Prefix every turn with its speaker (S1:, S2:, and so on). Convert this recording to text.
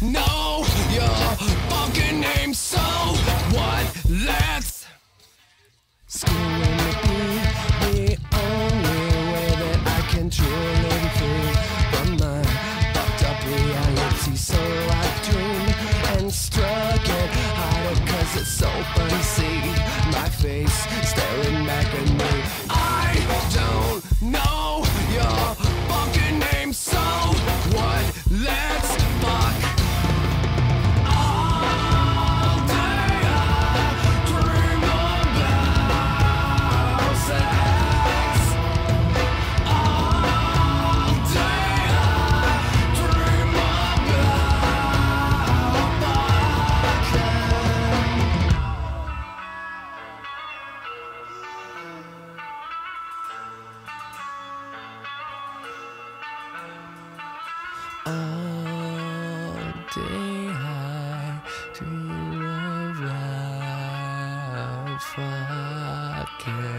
S1: know your fucking name, so what? Let's school in the me the only way that I can truly feel free from my fucked up reality. So I dream and strive. All day fucking.